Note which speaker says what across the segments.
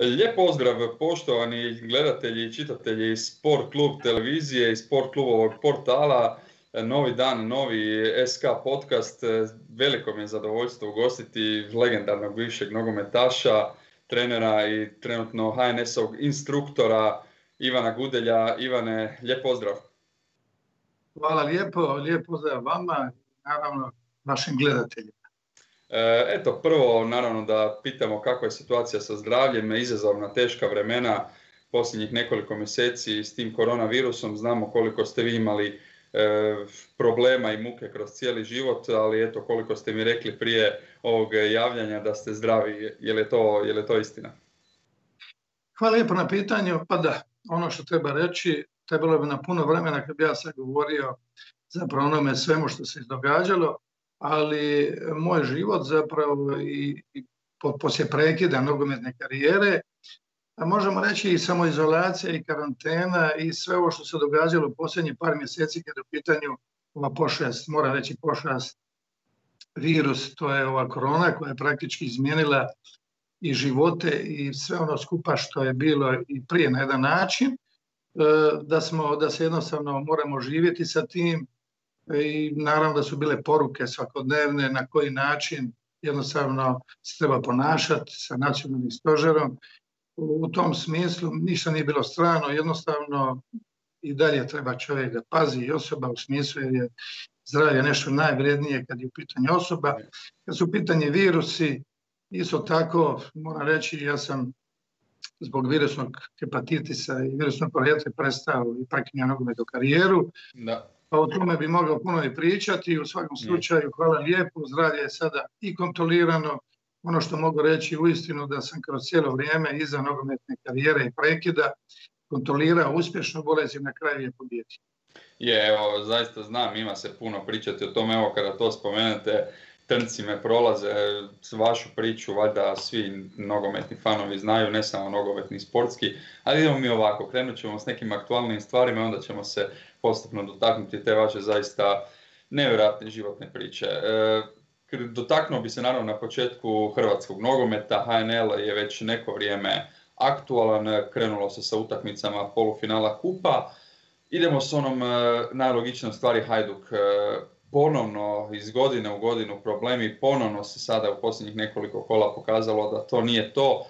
Speaker 1: Lijep pozdrav poštovani gledatelji i čitatelji Sport klub televizije i Sport klubovog portala. Novi dan, novi SK podcast. Veliko mi je zadovoljstvo ugostiti legendarnog bivšeg nogometaša, trenera i trenutno HNS-ovog instruktora Ivana Gudelja. Ivane, lijep pozdrav.
Speaker 2: Hvala lijepo, lijep pozdrav vama i naravno vašim gledateljima.
Speaker 1: E, eto, prvo naravno da pitamo kakva je situacija sa zdravljem, izazovna teška vremena posljednjih nekoliko mjeseci s tim koronavirusom. Znamo koliko ste vi imali e, problema i muke kroz cijeli život, ali eto koliko ste mi rekli prije ovog javljanja da ste zdravi, je li to, je li to istina?
Speaker 2: Hvala lijepo na pitanju. Pa da, ono što treba reći, trebalo bi na puno vremena kad bi ja sad govorio zapravo onome svemu što se događalo ali moj život zapravo i, i poslije prekida nogometne karijere, a možemo reći i samoizolacija i karantena i sve ovo što se događalo u posljednjih par mjeseci kada je u pitanju ova pošast, mora reći pošast virus, to je ova korona koja je praktički izmijenila i živote i sve ono skupa što je bilo i prije na jedan način, e, da, smo, da se jednostavno moramo živjeti sa tim, i naravno da su bile poruke svakodnevne na koji način jednostavno se treba ponašati sa nacionalnim stožerom. U tom smislu ništa nije bilo strano, jednostavno i dalje treba čovjek da pazi i osoba u smislu jer je zdravlje nešto najvrednije kad je u pitanju osoba. Kad su u pitanju virusi, isto tako moram reći ja sam zbog virusnog hepatitisa i virusnog projekta prestao i prekinio nogometnu karijeru. Da pa o tome bi mogao puno i pričati. U svakom slučaju, hvala lijepo, zdravlje je sada i kontrolirano. Ono što mogu reći u istinu da sam kroz cijelo vrijeme iza nogometne karijere i prekida kontrolirao uspješno bolest i na kraju je pobjedio.
Speaker 1: Je, evo, zaista znam, ima se puno pričati o tome, evo kada to spomenete, trnci me prolaze, vašu priču valjda svi nogometni fanovi znaju, ne samo nogometni sportski, ali idemo mi ovako, krenut ćemo s nekim aktualnim stvarima, onda ćemo se postupno dotaknuti te vaše zaista nevjerojatne životne priče. E, dotaknuo bi se naravno na početku hrvatskog nogometa, HNL je već neko vrijeme aktualan, krenulo se sa utakmicama polufinala kupa. Idemo s onom e, najlogičnijom stvari Hajduk e, ponovno iz godine u godinu problemi, ponovno se sada u posljednjih nekoliko kola pokazalo da to nije to,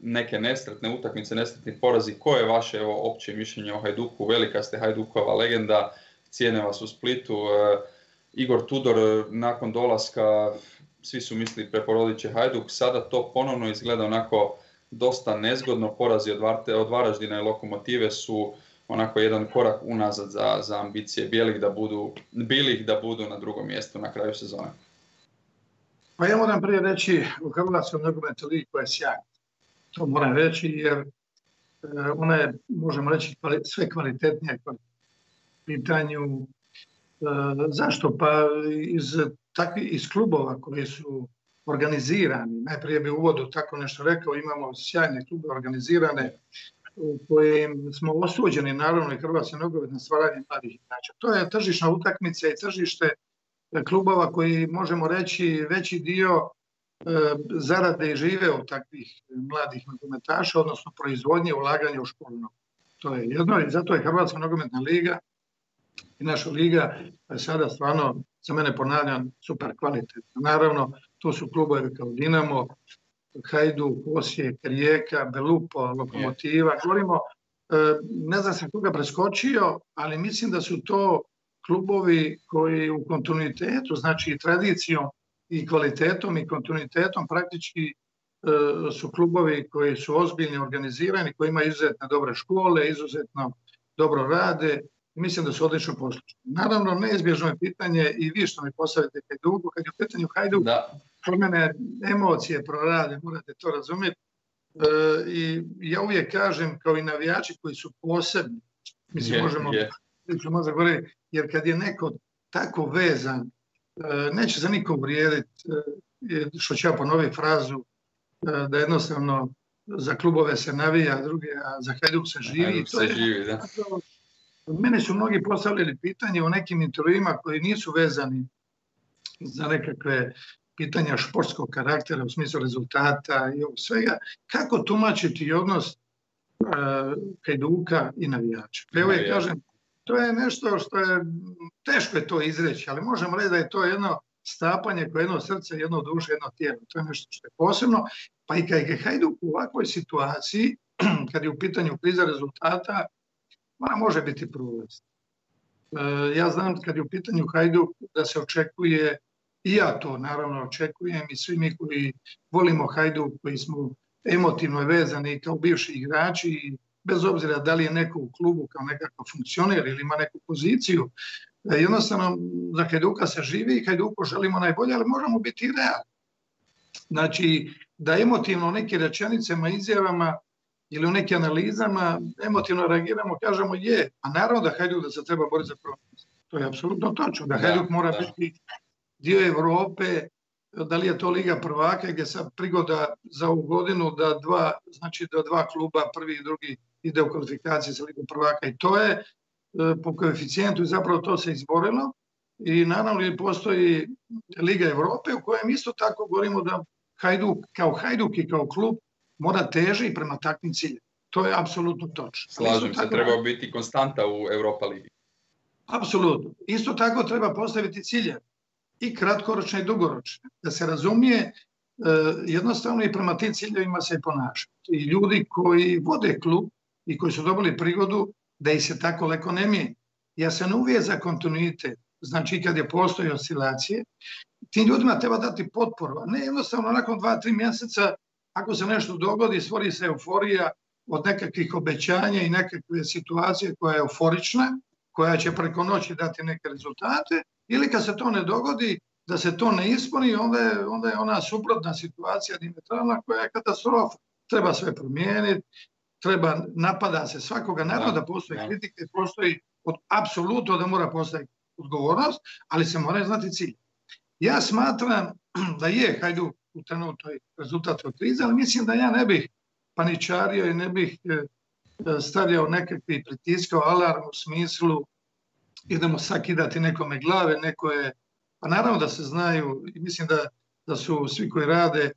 Speaker 1: neke nestretne utakmice, nestretni porazi. Koje je vaše evo, opće mišljenje o Hajduku? Velika ste Hajdukova legenda, cijene vas u Splitu. E, Igor Tudor nakon dolaska, svi su mislili preporodit će Hajduk, sada to ponovno izgleda onako dosta nezgodno, porazi od, od Varaždina i Lokomotive su onako jedan korak unazad za, za ambicije bijelih da budu, bilih da budu na drugom mjestu na kraju sezone?
Speaker 2: Pa ja moram prije reći u Hrvatskom nogometnoj ligi koja je sjajna. To moram reći jer e, ona je, možemo reći, sve kvalitetnije u pitanju. E, zašto? Pa iz, takvi, iz klubova koji su organizirani, najprije bi u uvodu tako nešto rekao, imamo sjajne klube organizirane u kojem smo osuđeni naravno i Hrvatski nogomet na stvaranje mladih igrača. To je tržišna utakmica i tržište klubova koji možemo reći veći dio e, zarade i žive od takvih mladih nogometaša, odnosno proizvodnje ulaganja u školno. To je jedno i zato je Hrvatska nogometna liga i naša liga je sada stvarno, za mene ponavljam, super kvalitetna. Naravno, to su klubovi kao Dinamo, Hajduk, Osijek, Rijeka, Belupo, Lokomotiva. Govorimo, e, ne znam sam koga preskočio, ali mislim da su to klubovi koji u kontinuitetu, znači i tradicijom i kvalitetom i kontinuitetom praktički e, su klubovi koji su ozbiljni organizirani, koji imaju izuzetno dobre škole, izuzetno dobro rade i mislim da su odlično poslušni. Naravno, neizbježno je pitanje i vi što mi postavite Hajduku, kad je u pitanju Hajduk, mene emocije prorade, morate to razumjeti. E, I ja uvijek kažem, kao i navijači koji su posebni, mislim, možemo, yeah. jer kad je neko tako vezan, neće za nikom vrijediti, e, što ću ja ponoviti frazu, da jednostavno za klubove se navija, a druge, a za Hajduk se živi.
Speaker 1: se živi, da.
Speaker 2: Mene su mnogi postavljali pitanje o nekim intervjuima koji nisu vezani za nekakve pitanja športskog karaktera u smislu rezultata i ovog svega, kako tumačiti odnos Hajduka i navijača. Evo je kažem, to je nešto što je, teško je to izreći, ali možemo reći da je to jedno stapanje koje jedno srce, jedno duše, jedno tijelo. To je nešto što je posebno. Pa i kad je Hajduk u ovakvoj situaciji, kad je u pitanju kriza rezultata, ona može biti prolaz. E, ja znam kad je u pitanju Hajduk da se očekuje, i ja to naravno očekujem i svi mi koji volimo Hajduk, koji smo emotivno vezani kao bivši igrači, bez obzira da li je neko u klubu kao nekakav funkcioner ili ima neku poziciju, jednostavno za Hajduka se živi i Hajduku želimo najbolje, ali možemo biti realni. Znači, da emotivno nekim rečenicama, izjavama ili u nekim analizama emotivno reagiramo, kažemo je, a naravno da Hajduk da se treba boriti za prvo To je apsolutno točno, da Hajduk mora biti dio Evrope, da li je to Liga prvaka gdje sad prigoda za ovu godinu da dva, znači da dva kluba, prvi i drugi ide u kvalifikaciji sa Ligom prvaka i to je e, po koeficijentu i zapravo to se izborilo i naravno postoji Liga Evrope u kojem isto tako govorimo da Hajduk, kao Hajduk i kao klub mora teži prema takvim ciljima. To je apsolutno točno.
Speaker 1: Slažem se, treba biti konstanta u Europa Ligi.
Speaker 2: Apsolutno. Isto tako treba postaviti cilje i kratkoročne i dugoročne. Da se razumije, e, jednostavno i prema tim ciljevima se ponašati. I ljudi koji vode klub i koji su dobili prigodu da ih se tako leko ne mijenja. Ja sam uvijek za kontinuitet, znači kad je postoji oscilacije, tim ljudima treba dati potporu, a ne jednostavno nakon dva, tri mjeseca ako se nešto dogodi, stvori se euforija od nekakvih obećanja i nekakve situacije koja je euforična, koja će preko noći dati neke rezultate, ili kad se to ne dogodi, da se to ne ispuni, onda je, onda je ona suprotna situacija dimetralna koja je katastrofa. Treba sve promijeniti, treba napada se svakoga, naravno da postoji kritike, postoji od, apsolutno da mora postoji odgovornost, ali se mora znati cilj. Ja smatram da je Hajduk u trenutnoj rezultatskoj krizi, ali mislim da ja ne bih paničario i ne bih e, e, stavljao nekakvi pritiskao alarm u smislu idemo sakidati nekome glave, neko je, pa naravno da se znaju i mislim da, da su svi koji rade,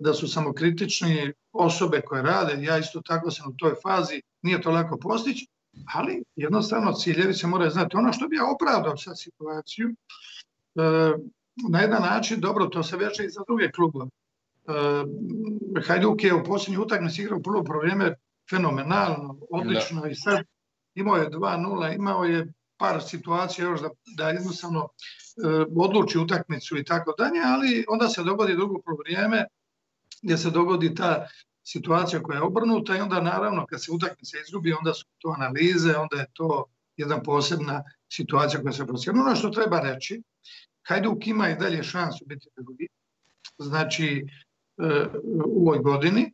Speaker 2: da su samokritični osobe koje rade, ja isto tako sam u toj fazi, nije to lako postići, ali jednostavno ciljevi se moraju znati. Ono što bi ja opravdao sa situaciju, na jedan način, dobro, to se veže i za druge klubove. E, Hajduk je u posljednji utakmici igrao prvo vrijeme fenomenalno, odlično i sad imao je 2-0, imao je par situacija još da, da jednostavno e, odluči utakmicu i tako dalje, ali onda se dogodi drugo vrijeme gdje se dogodi ta situacija koja je obrnuta i onda naravno kad se utakmica izgubi onda su to analize, onda je to jedna posebna situacija koja se prosjeda. Ono što treba reći, Hajduk ima i dalje šansu biti drugi, znači e, u ovoj godini.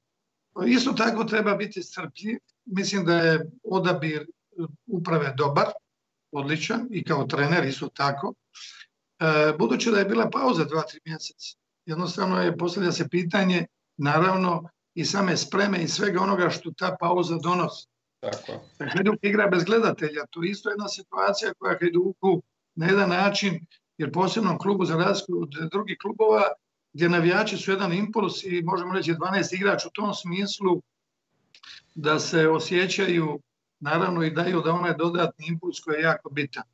Speaker 2: Isto tako treba biti strpljiv. Mislim da je odabir uprave dobar, odličan i kao trener isto tako. E, budući da je bila pauza dva, tri mjeseca, jednostavno je postavlja se pitanje, naravno, i same spreme i svega onoga što ta pauza donosi. Tako. Hajduk igra bez gledatelja, to je isto jedna situacija koja Hajduku na jedan način jer posebnom klubu za razliku od drugih klubova gdje navijači su jedan impuls i možemo reći 12 igrač u tom smislu da se osjećaju naravno i daju da onaj dodatni impuls koji je jako bitan.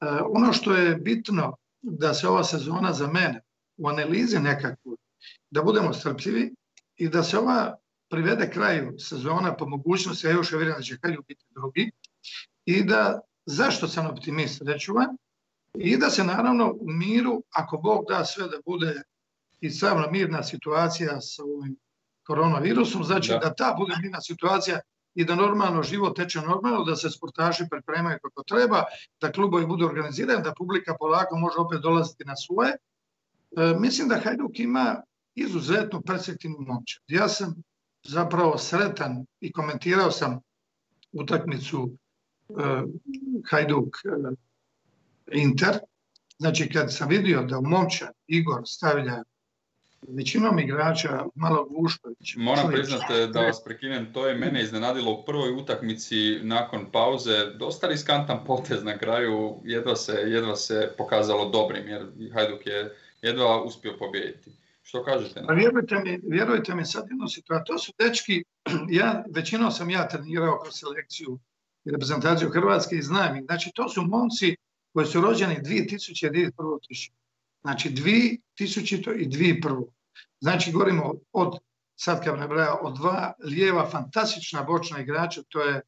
Speaker 2: E, ono što je bitno da se ova sezona za mene u analizi nekakvu, da budemo strpljivi i da se ova privede kraju sezona po mogućnosti, ja još je vjerujem da će kraju biti drugi, i da, zašto sam optimist, reću vam, i da se naravno u miru, ako Bog da sve da bude i sama mirna situacija sa ovim koronavirusom, znači da. ta bude mirna situacija i da normalno život teče normalno, da se sportaši pripremaju kako treba, da klubovi budu organizirani, da publika polako može opet dolaziti na svoje. E, mislim da Hajduk ima izuzetnu perspektivnu moć. Ja sam zapravo sretan i komentirao sam utakmicu e, Hajduk e, Inter. Znači kad sam vidio da Momčan Igor stavlja većinom igrača malo Vušković.
Speaker 1: Moram priznati da vas prekinem, to je mene iznenadilo u prvoj utakmici nakon pauze. Dosta riskantan potez na kraju, jedva se, jedva se pokazalo dobrim jer Hajduk je jedva uspio pobijediti. Što kažete?
Speaker 2: Pa vjerujte mi, vjerujte mi sad jednu situaciju. To su dečki, ja, većinom sam ja trenirao kroz selekciju i reprezentaciju Hrvatske i znam ih. Znači, to su momci koji su rođeni 2000. i 2001. Znači, 2000. i 2001. Znači, govorimo od, sad kad ne braja, od dva lijeva fantastična bočna igrača, to je,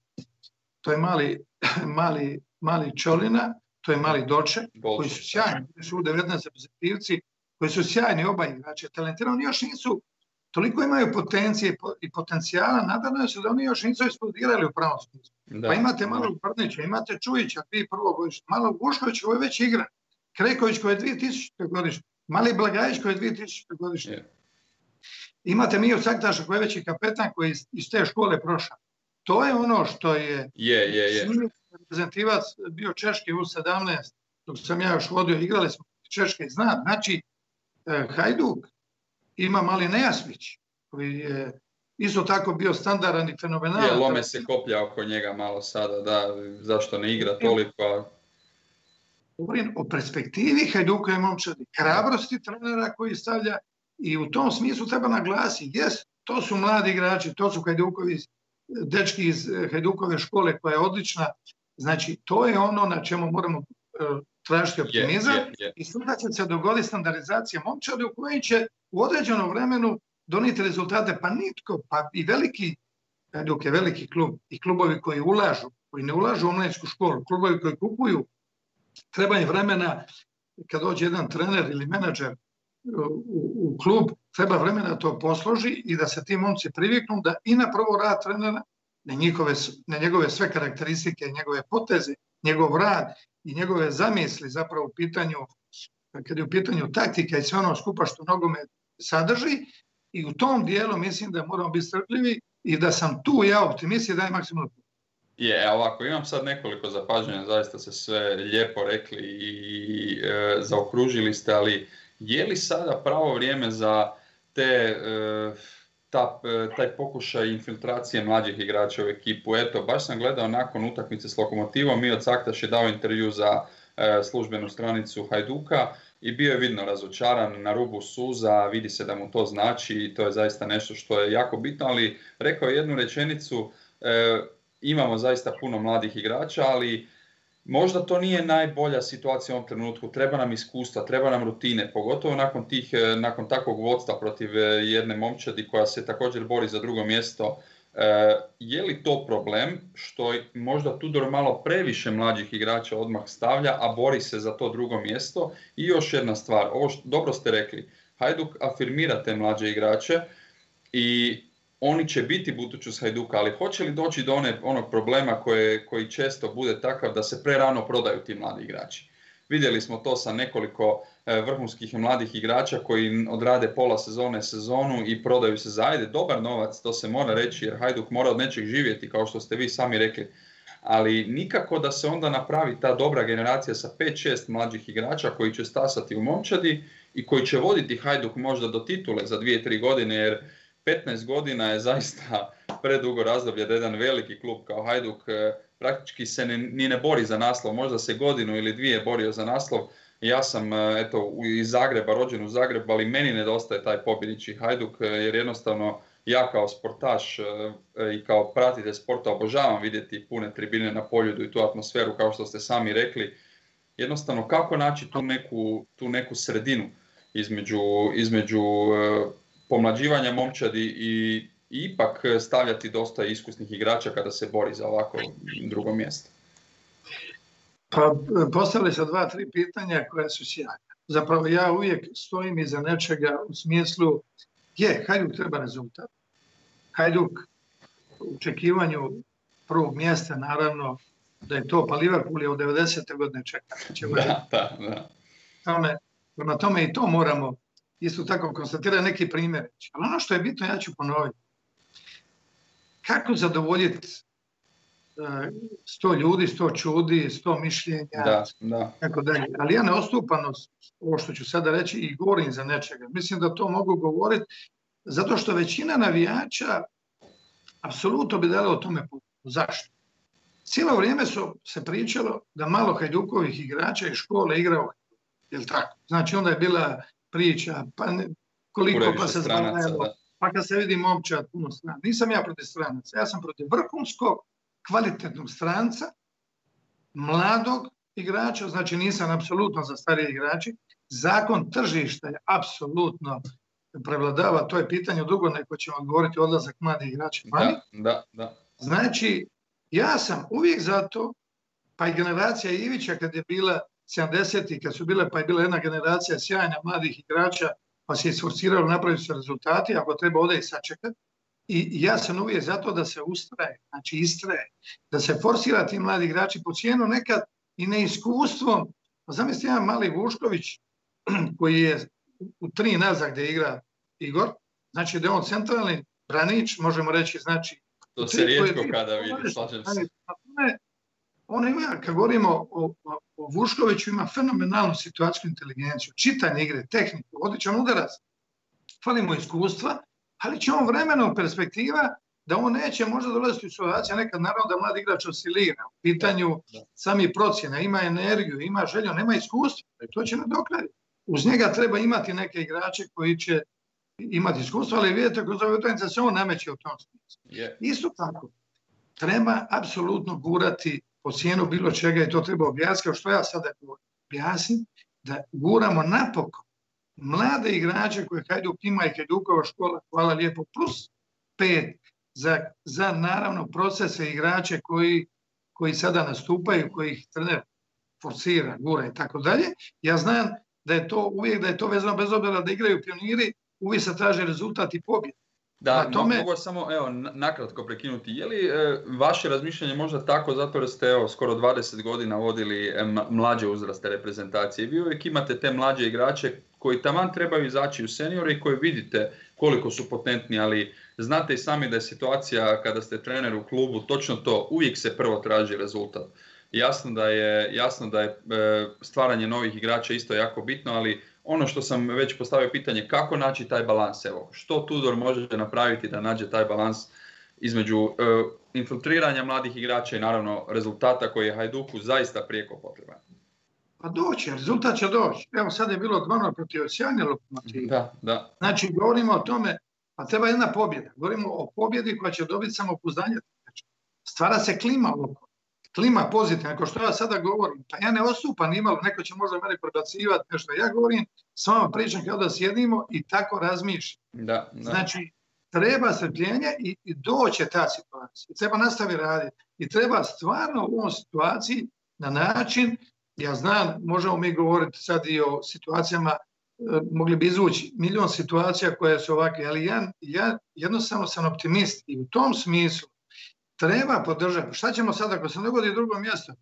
Speaker 2: to je mali, mali, mali Čolina, to je mali Doče, koji su sjajni, koji su u 19 reprezentativci, koji su sjajni oba igrača, talentirani, još nisu, toliko imaju potencije i potencijala, nadano se da oni još nisu eksplodirali u pravom smislu. Pa imate malo Brnića, imate Čujića, prvo godište, malo Gušković koji već igra, Kreković koji je 2000. godište, Mali Blagajić koji je 2000. godište. Imate Mio Saktaša koji je već i kapetan koji je iz te škole prošao. To je ono što je,
Speaker 1: je, je, je.
Speaker 2: Reprezentativac bio Češki u 17, dok sam ja još vodio, igrali smo Češke i zna. Znači, e, Hajduk ima mali Nejasvić, koji je isto tako bio standardan i fenomenalan.
Speaker 1: Je, lome se koplja oko njega malo sada, da, zašto ne igra toliko.
Speaker 2: Govorim o perspektivi Hajduka i momčadi, hrabrosti trenera koji stavlja i u tom smislu treba naglasiti, jes, to su mladi igrači, to su Hajdukovi, dečki iz Hajdukove škole koja je odlična, znači to je ono na čemu moramo uh, tražiti optimizam
Speaker 1: yeah, yeah, yeah.
Speaker 2: i sutra će se dogoditi standardizacija momčadi u kojoj će u određenom vremenu donijeti rezultate, pa nitko, pa i veliki, dok je veliki klub i klubovi koji ulažu, koji ne ulažu u mladinsku školu, klubovi koji kupuju, treba im vremena kad dođe jedan trener ili menadžer u, u klub, treba vremena da to posloži i da se ti momci priviknu da i na prvo rad trenera, na, njihove, na njegove sve karakteristike, njegove poteze, njegov rad i njegove zamisli zapravo u pitanju kad je u pitanju taktika i sve ono skupa što nogomet sadrži i u tom dijelu mislim da moramo biti strpljivi i da sam tu ja optimist i dajem maksimalno
Speaker 1: je, ovako, imam sad nekoliko zapažanja, zaista se sve lijepo rekli i e, zaokružili ste, ali je li sada pravo vrijeme za te, e, ta, e, taj pokušaj infiltracije mlađih igrača u ekipu? Eto, baš sam gledao nakon utakmice s Lokomotivom, Mio Caktaš je dao intervju za e, službenu stranicu Hajduka i bio je vidno razočaran na rubu suza, vidi se da mu to znači i to je zaista nešto što je jako bitno, ali rekao je jednu rečenicu, e, imamo zaista puno mladih igrača, ali možda to nije najbolja situacija u ovom trenutku, treba nam iskustva, treba nam rutine, pogotovo nakon, tih, e, nakon takvog vodstva protiv e, jedne momčadi koja se također bori za drugo mjesto, E, je li to problem što možda Tudor malo previše mlađih igrača odmah stavlja, a bori se za to drugo mjesto? I još jedna stvar, ovo što, dobro ste rekli, Hajduk afirmira te mlađe igrače i oni će biti budućnost Hajduka, ali hoće li doći do one, onog problema koje, koji često bude takav da se prerano prodaju ti mladi igrači? Vidjeli smo to sa nekoliko e, vrhunskih mladih igrača koji odrade pola sezone sezonu i prodaju se za ajde dobar novac, to se mora reći jer Hajduk mora od nečeg živjeti kao što ste vi sami rekli. Ali nikako da se onda napravi ta dobra generacija sa 5-6 mlađih igrača koji će stasati u momčadi i koji će voditi Hajduk možda do titule za 2-3 godine jer 15 godina je zaista predugo razdoblje da jedan veliki klub kao Hajduk e, praktički se ni ne bori za naslov, možda se godinu ili dvije borio za naslov. Ja sam e, eto, iz Zagreba, rođen u Zagrebu, ali meni nedostaje taj pobjednički Hajduk e, jer jednostavno ja kao sportaš i kao pratitelj sporta obožavam vidjeti pune tribine na poljudu i tu atmosferu kao što ste sami rekli. Jednostavno kako naći tu neku, tu neku sredinu između, između pomlađivanja momčadi i ipak stavljati dosta iskusnih igrača kada se bori za ovako drugo mjesto?
Speaker 2: Pa postavili se dva, tri pitanja koja su sjajna. Zapravo ja uvijek stojim iza nečega u smislu je, Hajduk treba rezultat. Hajduk u očekivanju prvog mjesta, naravno, da je to, pa Liverpool je od 90. godine čeka.
Speaker 1: Da, da, da.
Speaker 2: Prema tome i to moramo isto tako konstatirati neki primjer. Ali ono što je bitno, ja ću ponoviti kako zadovoljiti uh, sto ljudi, sto čudi, sto mišljenja,
Speaker 1: da,
Speaker 2: dalje. Ali ja ne ostupam ovo što ću sada reći i govorim za nečega. Mislim da to mogu govoriti zato što većina navijača apsolutno bi dala o tome Zašto? Cijelo vrijeme su se pričalo da malo Hajdukovih igrača iz škole igrao, jel tako? Znači onda je bila priča, pa koliko pa se pa kad se vidi momčad puno strana. Nisam ja protiv stranaca, ja sam protiv vrhunskog, kvalitetnog stranca, mladog igrača, znači nisam apsolutno za starije igrači. Zakon tržišta je apsolutno prevladava, to je pitanje dugo neko ćemo odgovoriti odlazak mladih igrača
Speaker 1: Da, da, da.
Speaker 2: Znači, ja sam uvijek za to, pa i generacija Ivića kad je bila 70. kad su bile, pa je bila jedna generacija sjajna mladih igrača, pa se isforciralo napraviti se rezultati, ako treba ovdje i sačekati. I ja sam uvijek za to da se ustraje, znači istraje, da se forsira ti mladi igrači po cijenu nekad i neiskustvom. Pa zamislite jedan mali Vušković koji je u tri nazad gdje igra Igor, znači da je on centralni branič, možemo reći, znači...
Speaker 1: To se rijetko kada vidi, slažem se.
Speaker 2: On ima, kad govorimo o, o, Vuškoviću, ima fenomenalnu situacijsku inteligenciju, čitanje igre, tehniku, odličan udarac. Fali mu iskustva, ali će on vremenom perspektiva da on neće možda dolaziti u situaciju nekad naravno da mladi igrač oscilira u pitanju sami procjena, ima energiju, ima želju, nema iskustva, to će nadoknaditi. Uz njega treba imati neke igrače koji će imati iskustvo, ali vidite kroz ove utakmice se on nameće u tom smislu. Isto tako, treba apsolutno gurati po cijenu bilo čega i to treba objasniti, kao što ja sada objasnim, da guramo napokon mlade igrače koje Hajduk ima i Hajdukova škola, hvala lijepo, plus pet za, za naravno procese igrače koji, koji sada nastupaju, koji ih trener forsira, gura i tako dalje. Ja znam da je to uvijek da je to vezano bez obzira da igraju pioniri, uvijek se traži rezultat i pobjed.
Speaker 1: Da, tome... mogu samo evo, nakratko prekinuti. Je li e, vaše razmišljanje možda tako zato jer ste evo, skoro 20 godina vodili e, mlađe uzraste reprezentacije vi uvijek imate te mlađe igrače koji taman trebaju izaći u seniore i koji vidite koliko su potentni, ali znate i sami da je situacija kada ste trener u klubu točno to, uvijek se prvo traži rezultat. Jasno da je, jasno da je e, stvaranje novih igrača isto jako bitno, ali ono što sam već postavio pitanje, kako naći taj balans? Evo, što Tudor može napraviti da nađe taj balans između e, infiltriranja mladih igrača i naravno rezultata koji je Hajduku zaista prijeko potreban?
Speaker 2: Pa doći, rezultat će doći. Evo sad je bilo 2 protiv Osijanja
Speaker 1: Da, da.
Speaker 2: Znači govorimo o tome, pa treba jedna pobjeda. Govorimo o pobjedi koja će dobiti samopouzdanje. Stvara se klima oko klima pozitivna, ako što ja sada govorim, pa ja ne osupam imalo, neko će možda mene prebacivati nešto, ja govorim, s vama pričam kao da sjedimo i tako razmišljam.
Speaker 1: Da,
Speaker 2: Znači, treba strpljenje i, i doće ta situacija. Treba nastavi raditi. I treba stvarno u ovom situaciji na način, ja znam, možemo mi govoriti sad i o situacijama, e, mogli bi izvući milion situacija koje su ovakve, ali ja, ja jednostavno sam optimist i u tom smislu treba podržati. Šta ćemo sad ako se dogodi drugo mjesto?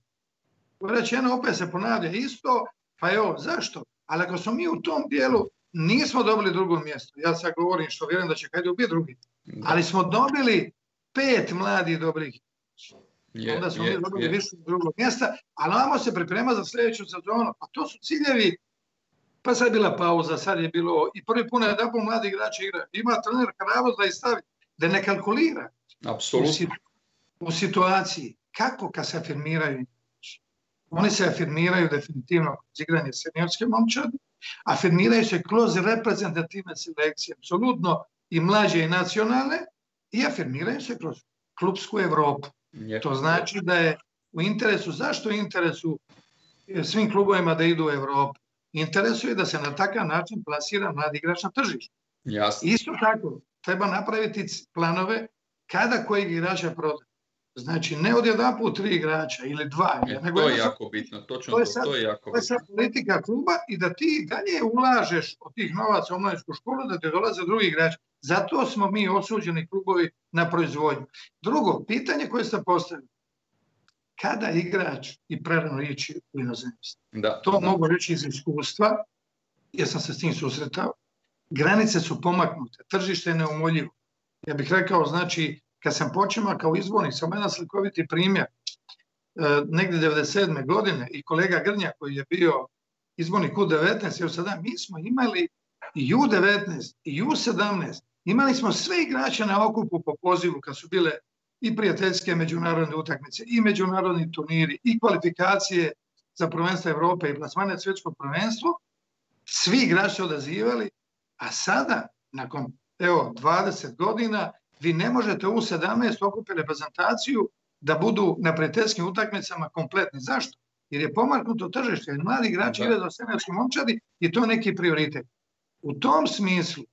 Speaker 2: Reći, jedno opet se ponavlja isto, pa evo, zašto? Ali ako smo mi u tom dijelu nismo dobili drugo mjesto, ja sad govorim što vjerujem da će Hajduk biti drugi, ali smo dobili pet mladih dobrih. Onda smo mi dobili više drugog mjesta, ali vamo se priprema za sljedeću sezonu. Pa to su ciljevi. Pa sad je bila pauza, sad je bilo i prvi pun je da mladi igrači igra. Ima trener hrabrost da ih stavi, da ne kalkulira.
Speaker 1: Apsolutno
Speaker 2: u situaciji kako kad se afirmiraju oni se afirmiraju definitivno kroz igranje seniorske momčadi, afirmiraju se kroz reprezentativne selekcije, apsolutno i mlađe i nacionalne, i afirmiraju se kroz klubsku Europu. To znači da je u interesu, zašto interesu svim klubovima da idu u Europu? Interesuje da se na takav način plasira mladi igrač na tržištu. Isto tako, treba napraviti planove kada kojeg igrača prodaje. Znači, ne od jedan put tri igrača ili dva.
Speaker 1: E, nego to je jako bitno, točno to, je sad, to, je jako
Speaker 2: to je sad politika kluba i da ti dalje ulažeš od tih novaca u mladsku školu da te dolaze drugi igrači. Zato smo mi osuđeni klubovi na proizvodnju. Drugo, pitanje koje ste postavili. Kada igrač i prerano ići u inozemstvo?
Speaker 1: Da,
Speaker 2: to mogu reći iz iskustva, jer sam se s tim susretao. Granice su pomaknute, tržište je neumoljivo. Ja bih rekao, znači, kad sam počeo kao izbornik, sam jedan slikoviti primjer, e, negdje 97. godine i kolega Grnja koji je bio izbornik U19 i sada mi smo imali i U19 i U17, imali smo sve igrače na okupu po pozivu kad su bile i prijateljske međunarodne utakmice i međunarodni turniri i kvalifikacije za prvenstvo Europe i plasmane svjetskog prvenstvo svi igrači odazivali, a sada, nakon evo, 20 godina, vi ne možete u 17 okupiti reprezentaciju da budu na prijateljskim utakmicama kompletni. Zašto? Jer je pomaknuto tržište, jer mladi igrači ide do seniorske momčadi i to je neki prioritet. U tom smislu,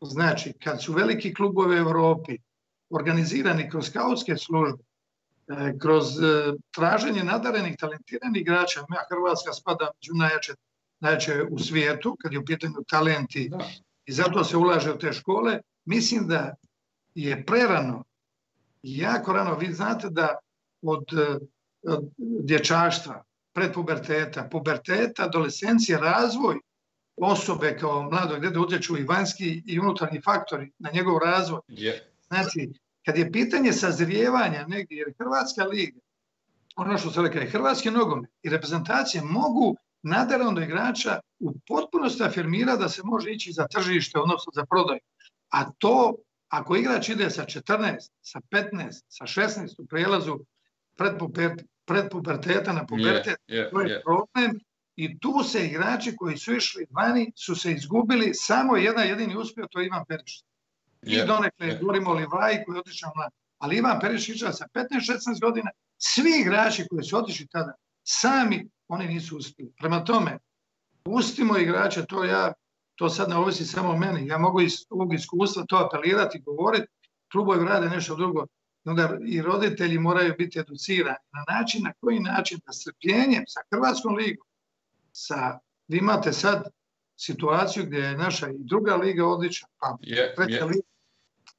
Speaker 2: znači, kad su veliki klubovi u Europi organizirani kroz skautske službe, e, kroz e, traženje nadarenih, talentiranih igrača, Hrvatska spada među najjače, najjače u svijetu, kad je u pitanju talenti i zato se ulaže u te škole, mislim da je prerano jako rano. Vi znate da od, od dječaštva, predpuberteta, puberteta, adolescencije, razvoj osobe kao mladog djede utječu i vanjski i unutarnji faktori na njegov razvoj. Znači, kad je pitanje sazrijevanja negdje, jer Hrvatska liga, ono što se rekao, je Hrvatski nogomet i reprezentacije mogu nadaran do igrača u potpunosti afirmira da se može ići za tržište, odnosno za prodaju. A to, ako igrač ide sa 14, sa 15, sa 16 u prijelazu pred puberteta na pubertet, to je problem. I tu se igrači koji su išli vani su se izgubili, samo jedan jedini uspio, to je Ivan Perišić. I donekle govorimo o Livaji koji je otišao mlad. Ali Ivan Perišić sa 15-16 godina, svi igrači koji su otišli tada, sami oni nisu uspjeli. Prema tome, pustimo igrače, to ja, to sad ne ovisi samo o meni, ja mogu iz ovog iskustva to apelirati, govoriti, klubovi rade nešto drugo, onda i roditelji moraju biti educirani na način, na koji način, da strpljenjem sa Hrvatskom ligom, sa, vi imate sad situaciju gdje je naša i druga liga odlična, pa treća, Liga,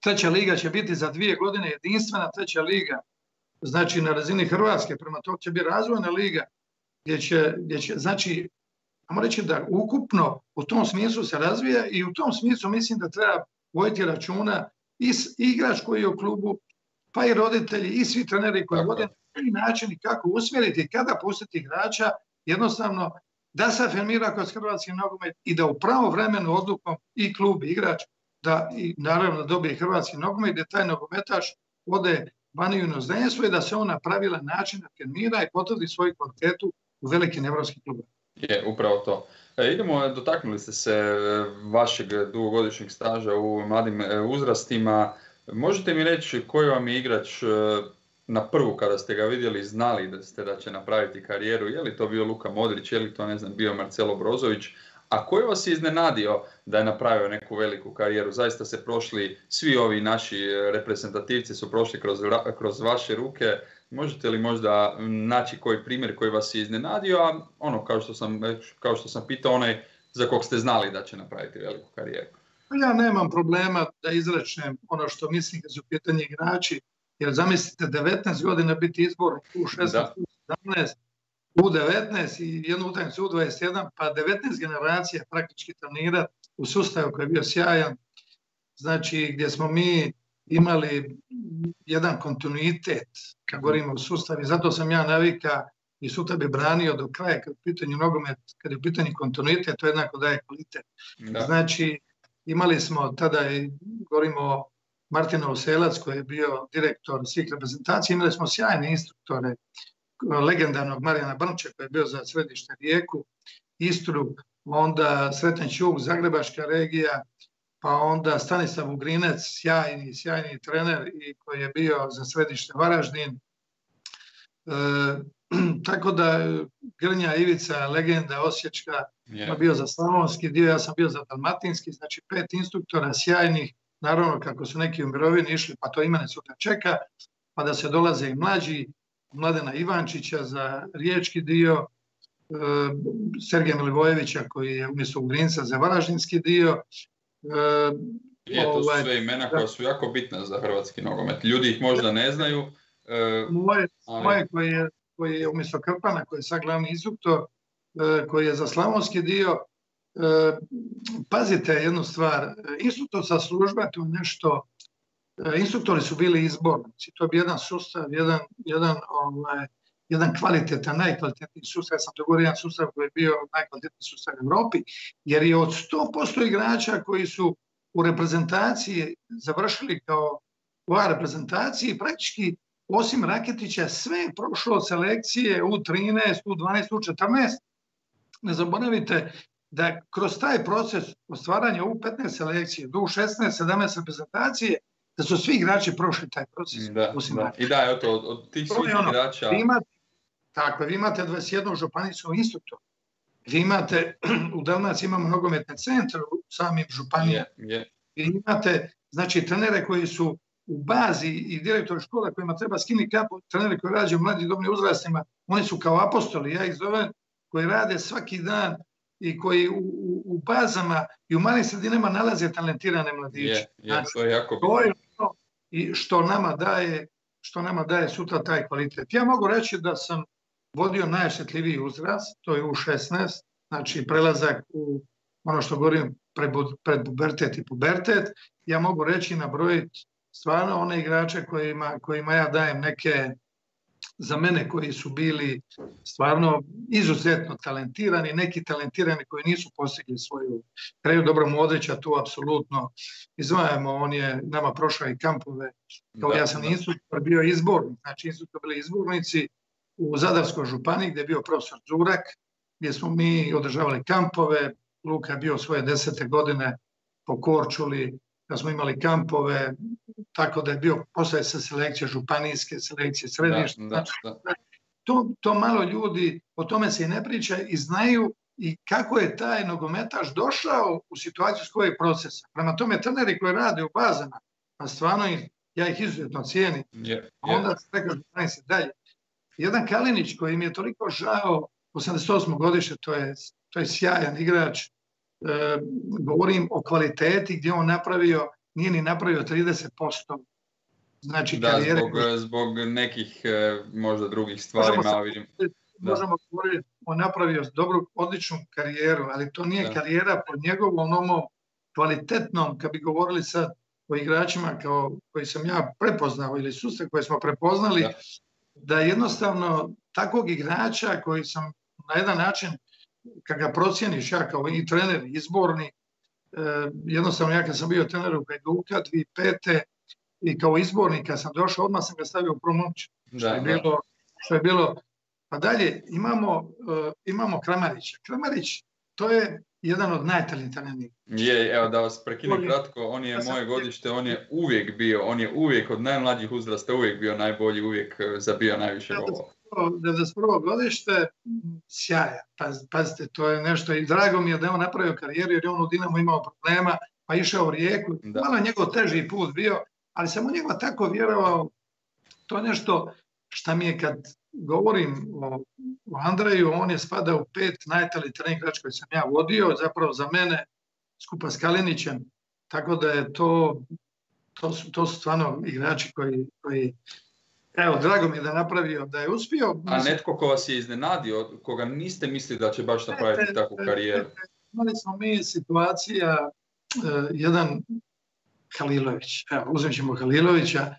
Speaker 2: treća liga će biti za dvije godine jedinstvena treća liga, znači na razini Hrvatske, prema to će biti razvojna liga, gdje će, gdje će znači, ajmo reći da ukupno u tom smislu se razvija i u tom smislu mislim da treba vojiti računa i, igrač koji je u klubu, pa i roditelji i svi treneri koji vode na način kako usmjeriti i kada pustiti igrača, jednostavno da se afirmira kroz hrvatski nogomet i da u pravo vremenu odlukom i klub i igrač da i naravno dobije hrvatski nogomet da taj nogometaš ode vani u inozemstvo i da se on na pravilan način afirmira i potvrdi svoju kvalitetu u velikim evropskim klubovima.
Speaker 1: Je, upravo to. E, idemo, dotaknuli ste se e, vašeg dugogodišnjeg staža u mladim e, uzrastima. Možete mi reći koji vam je igrač e, na prvu kada ste ga vidjeli znali da ste da će napraviti karijeru? Je li to bio Luka Modrić, je li to ne znam bio Marcelo Brozović? A koji vas je iznenadio da je napravio neku veliku karijeru? Zaista se prošli, svi ovi naši reprezentativci su prošli kroz, kroz vaše ruke. Možete li možda naći koji primjer koji vas je iznenadio, a ono kao što sam, kao što sam pitao, onaj za kog ste znali da će napraviti veliku karijeru?
Speaker 2: Pa ja nemam problema da izrečem ono što mislim kad su pitanje igrači, jer zamislite 19 godina biti izbor u 16, u 17, u 19 i jednu utakmicu u 21, pa 19 generacija praktički trenira u sustavu koji je bio sjajan, znači gdje smo mi imali jedan kontinuitet kad govorimo o sustavu zato sam ja navika i sutra bi branio do kraja kad je u pitanju nogomet, kad je u pitanju kontinuitet, to jednako daje kvalitet. Znači, imali smo tada i govorimo o Martinu Selac koji je bio direktor svih reprezentacija, imali smo sjajne instruktore, legendarnog Marijana Brnče koji je bio za središte Rijeku, Istru, onda Sretan Ćuk, Zagrebačka regija, pa onda Stanislav Ugrinec, sjajni, sjajni trener i koji je bio za središte Varaždin. E, tako da Grnja Ivica, legenda Osječka, yeah. bio za slavonski dio, ja sam bio za dalmatinski, znači pet instruktora sjajnih, naravno kako su neki u mirovini išli, pa to imene sutra čeka, pa da se dolaze i mlađi, Mladena Ivančića za riječki dio, e, Sergeja Milivojevića koji je umjesto Ugrinca za varaždinski dio,
Speaker 1: je, to su sve imena koja su jako bitna za hrvatski nogomet. Ljudi ih možda ne znaju.
Speaker 2: E, moje, moje koji, je, koji je umjesto Krpana, koji je sad glavni instruktor, e, koji je za slavonski dio, e, pazite jednu stvar, instruktorska služba to nešto, instruktori su bili izbornici, to bi jedan sustav, jedan, jedan ovaj, jedan kvalitetan, najkvalitetniji sustav, ja sam to jedan sustav koji je bio najkvalitetniji sustav u Europi, jer je od 100% igrača koji su u reprezentaciji završili kao u reprezentaciji, praktički osim Raketića sve je prošlo selekcije u 13, u 12, u 14. Ne zaboravite da kroz taj proces ostvaranja u 15 selekcije, do 16, 17 reprezentacije, da su svi igrači prošli taj proces.
Speaker 1: Da, da. I da, eto, od, od tih svih ono, igrača...
Speaker 2: Imate, tako, vi imate 21 županijskog instruktora. Vi imate, u Dalmaciji imamo nogometne centre u samim županijama.
Speaker 1: Je, je.
Speaker 2: Vi imate, znači, trenere koji su u bazi i direktor škola kojima treba skini kapu, treneri koji rađe u mladim dobnim uzrastima, oni su kao apostoli, ja ih zovem, koji rade svaki dan i koji u, u, u bazama i u malim sredinama nalaze talentirane mladiće.
Speaker 1: Je, znači, to je jako
Speaker 2: to je ono i što nama daje što nama daje sutra taj kvalitet. Ja mogu reći da sam vodio najosjetljiviji uzrast, to je u 16, znači prelazak u ono što govorim pred, pred pubertet i pubertet. Ja mogu reći nabrojiti stvarno one igrače kojima, kojima ja dajem neke za mene koji su bili stvarno izuzetno talentirani, neki talentirani koji nisu postigli svoju kraju dobro Modrića tu apsolutno izvajamo, on je nama prošao i kampove, kao da, ja sam da. instruktor bio izbornik, znači instruktor bili izbornici u Zadarskoj županiji gdje je bio profesor Zurak, gdje smo mi održavali kampove, Luka je bio svoje desete godine po Korčuli, da smo imali kampove, tako da je bio posle sa selekcije županijske, selekcije središnje. Da, da, da. To, to malo ljudi, o tome se i ne priča i znaju i kako je taj nogometaš došao u situaciju s kojeg procesa. Prema tome, treneri koji rade u bazama, pa stvarno ih, ja ih izuzetno cijenim,
Speaker 1: yeah, yeah.
Speaker 2: onda se preko se dalje. Jedan Kalinić koji mi je toliko žao, 88. godište, to je, to je sjajan igrač, e, govorim o kvaliteti gdje on napravio nije ni napravio 30% znači
Speaker 1: da,
Speaker 2: karijere.
Speaker 1: Zbog, zbog nekih e, možda drugih stvari,
Speaker 2: možemo
Speaker 1: malo vidim.
Speaker 2: Da. Možemo govoriti, on napravio dobru, odličnu karijeru, ali to nije da. karijera po njegovom onom kvalitetnom, kad bi govorili sad o igračima kao, koji sam ja prepoznao ili sustav koje smo prepoznali, da. Da jednostavno takvog igrača koji sam na jedan način, kad ga procijeniš ja kao i trener, izborni, Eh, jednostavno ja kad sam bio trener u Hajduka 2005. i kao izbornik kad sam došao, odmah sam ga stavio u promoć. Da, što, je bilo, što je bilo. Pa dalje imamo, uh, imamo Kramarića. Kramarić, to je jedan od najtalentovanijih.
Speaker 1: Je, evo da vas prekinem kratko, on je moje godište, on je uvijek bio, on je uvijek od najmlađih uzrasta uvijek bio najbolji, uvijek eh, zabio najviše golova.
Speaker 2: 91. godište, sjaja. Paz, pazite, to je nešto i drago mi je da je on napravio karijeru jer je on u Dinamo imao problema, pa išao u Rijeku. Da. Malo njegov teži put bio, ali sam u njega tako vjerovao. To je nešto šta mi je kad govorim o, o Andreju, on je spada u pet najtalitrenijih igrač koje sam ja vodio, zapravo za mene skupa s Kalinićem, tako da je to, to su, to su stvarno igrači koji, koji Evo, drago mi je da napravio, da je uspio.
Speaker 1: A netko ko vas je iznenadio, koga niste mislili da će baš napraviti takvu karijeru?
Speaker 2: Imali smo mi situacija, uh, jedan Halilović, evo, uzem ćemo Halilovića,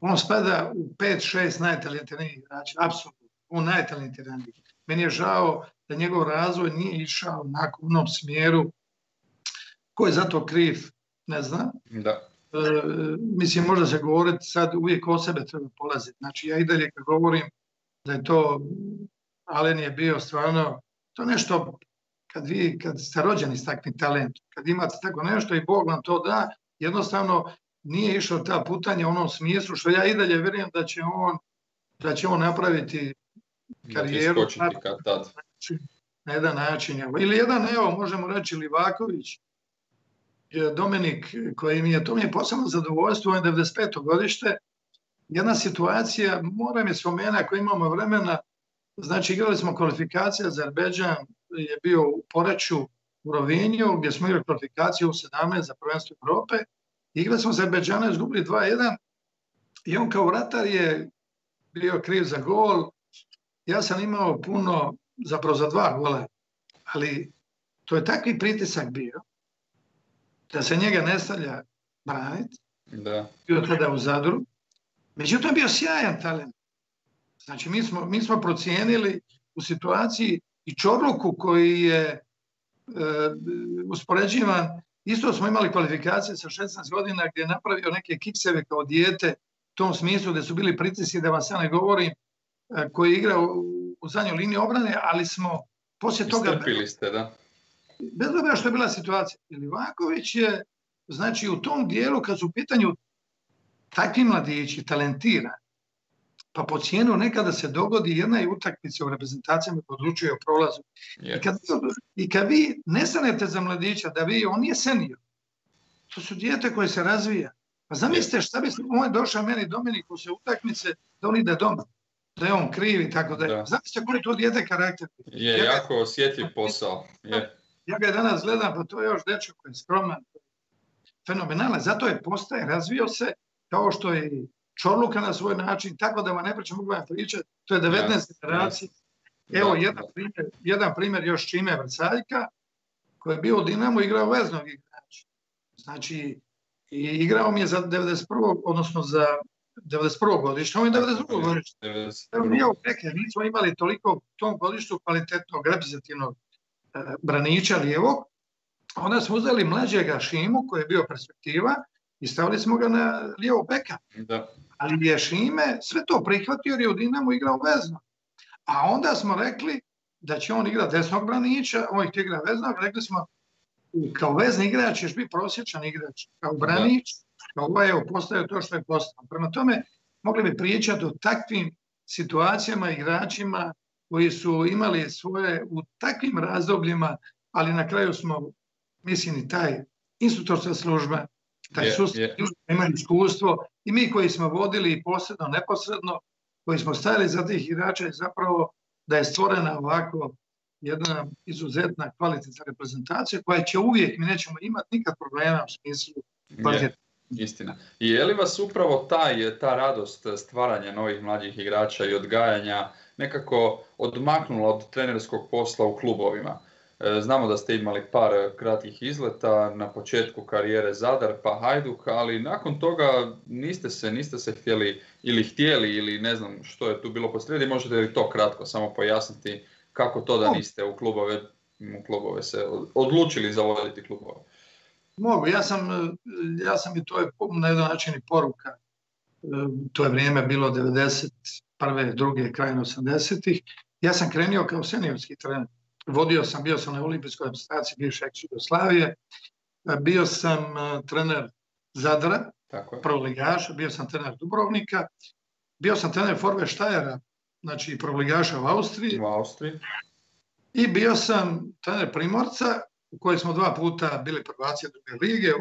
Speaker 2: on spada u 5-6 najtalentiranijih igrača, apsolutno, on najtalentiraniji. Meni je žao da njegov razvoj nije išao na onom smjeru. Ko je za to kriv, ne znam.
Speaker 1: Da.
Speaker 2: E, mislim, može se govoriti sad uvijek o sebe treba polaziti. Znači, ja i dalje kad govorim da je to, Alen je bio stvarno, to nešto, kad vi, kad ste rođeni s takvim talentom, kad imate tako nešto i Bog vam to da, jednostavno nije išao ta putanja u onom smislu, što ja i dalje vjerujem da će on, da će on napraviti karijeru. Znači, na jedan način. Ili jedan, evo, možemo reći Livaković, Dominik, koji mi je, to mi je posebno zadovoljstvo, on je 95. godište, jedna situacija, moram je spomenuti ako imamo vremena, znači igrali smo kvalifikacije, Azerbeđan je bio u Poreću u Rovinju, gdje smo igrali kvalifikaciju u 17 za prvenstvo Europe, igrali smo Azerbeđana, izgubili 2-1 i on kao vratar je bio kriv za gol, ja sam imao puno, zapravo za dva gola, ali to je takvi pritisak bio, da se njega ne stavlja braniti.
Speaker 1: Da.
Speaker 2: Bio tada u Zadru. Međutim, bio sjajan talent. Znači, mi smo, mi smo procijenili u situaciji i Čorluku koji je e, uspoređivan, isto smo imali kvalifikacije sa 16 godina gdje je napravio neke kikseve kao dijete, u tom smislu da su bili pritisci, da vam sad ne govorim, e, koji je igrao u, u zadnjoj liniji obrane, ali smo poslije toga...
Speaker 1: Istrpili ste, da.
Speaker 2: Bez obzira što je bila situacija, Livaković je, znači u tom dijelu kad su u pitanju takvi mladići, talentirani, pa po cijenu nekada se dogodi jedna i utakmica u reprezentacijama koji odlučuje o prolazu. I, kad, I kad vi nestanete za mladića, da vi, on je senior, to su dijete koje se razvija. Pa zamislite šta bi on došao meni Dominik se utakmice, da on ide doma, da je on kriv i tako da. Zamislite koji je to dijete karakter.
Speaker 1: Je, ja jako osjetljiv posao. Je.
Speaker 2: Ja ga danas gledam, pa to je još dečko koji je skroman, fenomenalan, zato je postaje, razvio se, kao što je Čorluka na svoj način, tako da vam ne pričam, mogu vam pričati, to je 19. generacija. Evo jedan primjer, jedan primjer još čime Vrsaljka, koji je bio u Dinamo igrao veznog igrača. Znači, i igrao mi je za 91. odnosno za 91. godište, on je 92. godište. Mi u Peke nismo imali toliko u tom godištu kvalitetnog reprezentativnog e, braniča lijevog. Onda smo uzeli mlađega Šimu koji je bio perspektiva i stavili smo ga na lijevog beka. Da. Ali je Šime sve to prihvatio jer je u Dinamo igrao vezno. A onda smo rekli da će on igrati desnog braniča, on ih igra veznog, rekli smo kao vezni igrač ćeš biti prosječan igrač, kao branič, kao ovaj je postao to što je postao. Prema tome, mogli bi pričati o takvim situacijama, igračima koji su imali svoje u takvim razdobljima, ali na kraju smo, mislim, i taj instruktorska služba, taj sustav imaju iskustvo i mi koji smo vodili posredno, neposredno, koji smo stajali za tih igrača i zapravo da je stvorena ovako jedna izuzetna kvalitetna reprezentacija koja će uvijek, mi nećemo imati nikad problema u smislu
Speaker 1: Istina. I je li vas upravo taj, ta radost stvaranja novih mlađih igrača i odgajanja nekako odmaknula od trenerskog posla u klubovima? E, znamo da ste imali par kratkih izleta na početku karijere Zadar pa Hajduk, ali nakon toga niste se, niste se htjeli ili htjeli ili ne znam što je tu bilo posrijedi, možete li to kratko samo pojasniti kako to da niste u klubove, u klubove se odlučili zavoditi klubove?
Speaker 2: Mogu, ja sam, ja sam i to je na jedan način i poruka. E, to je vrijeme bilo 91. druge, krajine 80-ih. Ja sam krenio kao seniorski trener vodio sam, bio sam na olimpijskoj reprezentaciji bivše Jugoslavije, bio sam e, trener Zadra, prvoligaša, bio sam trener Dubrovnika, bio sam trener Forve Štajera, znači prvoligaša u Austriji.
Speaker 1: U Austriji.
Speaker 2: I bio sam trener Primorca, u kojoj smo dva puta bili prvaci druge lige,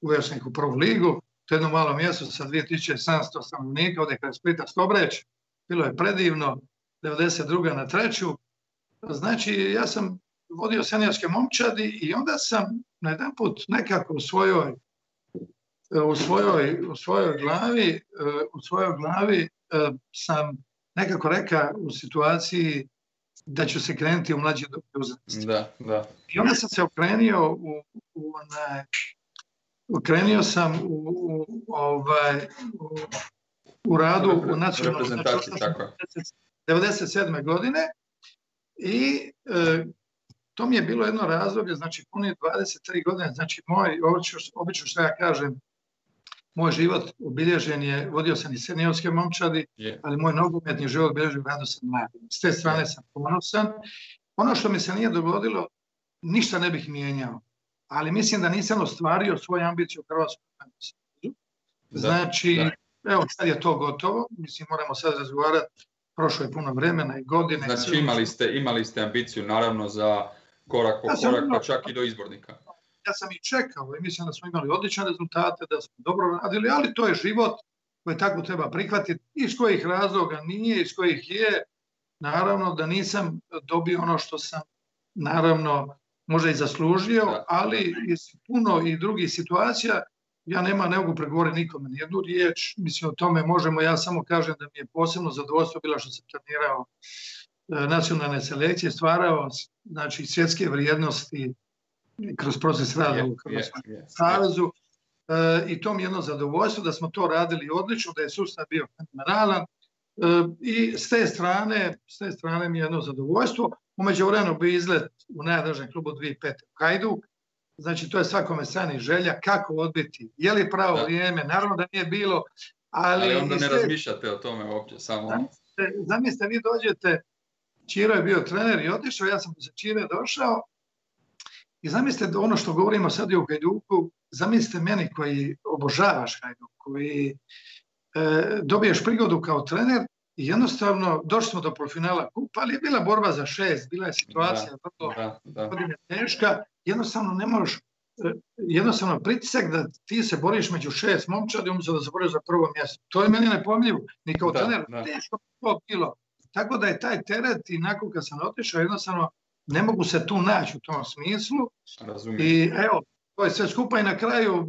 Speaker 2: uveo sam ih u prvu ligu, to je jedno malo mjesto sa 2700 stanovnika, ovdje kada je Splita Stobreć, bilo je predivno, 92. na treću, Znači, ja sam vodio seniorske momčadi i onda sam na jedan put nekako u svojoj, u svojoj, u svojoj glavi, u svojoj glavi e, sam nekako rekao u situaciji da ću se krenuti u mlađe uzrast.
Speaker 1: Da, da.
Speaker 2: I onda sam se okrenio u, u onaj, okrenio sam u, u, ovaj, u, u radu u nacionalnoj znači, 97. godine i e, to mi je bilo jedno razdoblje, znači punije 23 godine, znači moj, obično što ja kažem, moj život obilježen je, vodio sam i seniorske momčadi, ali moj nogometni život obilježen rado sam mladim. S te strane sam ponosan. Ono što mi se nije dogodilo, ništa ne bih mijenjao, ali mislim da nisam ostvario svoje ambicije u Hrvatskom Znači, evo sad je to gotovo, mislim moramo sad razgovarati prošlo je puno vremena i godine.
Speaker 1: Znači imali ste, imali ste ambiciju naravno za korak po korak, pa čak i do izbornika.
Speaker 2: Ja sam i čekao i mislim da smo imali odlične rezultate, da smo dobro radili, ali to je život koji tako treba prihvatiti. Iz kojih razloga nije, iz kojih je. Naravno da nisam dobio ono što sam naravno možda i zaslužio, ali iz puno i drugih situacija ja nema, ne mogu pregovoriti nikome jednu riječ, mislim o tome možemo, ja samo kažem da mi je posebno zadovoljstvo bilo što sam trenirao e, nacionalne selekcije, stvarao znači, svjetske vrijednosti kroz proces rada u Hrvatskom savezu e, i to mi je jedno zadovoljstvo da smo to radili odlično, da je sustav bio fenomenalan e, i s te strane, s te strane mi je jedno zadovoljstvo. U međuvremenu bi izlet u najdražem klubu 2005. u Hajduk, Znači, to je svakome strani želja kako odbiti. Je li pravo vrijeme? Naravno da nije bilo, ali...
Speaker 1: Ali onda ne razmišljate o tome uopće, samo...
Speaker 2: Zamislite, vi dođete, Čiro je bio trener i otišao, ja sam sa Čire došao I zamislite da ono što govorimo sad u Hajduku, zamislite meni koji obožavaš Hajduk, koji e, dobiješ prigodu kao trener i jednostavno došli smo do polufinala kupa, ali je bila borba za šest, bila je situacija vrlo teška, jednostavno ne možeš e, jednostavno pritisak da ti se boriš među šest momčadi umjesto da se boriš za prvo mjesto. To je meni nepomljivo, ni kao trener, teško to bilo. Tako da je taj teret i nakon kad sam otišao, jednostavno ne mogu se tu naći u tom smislu. I evo, to je sve skupa i na kraju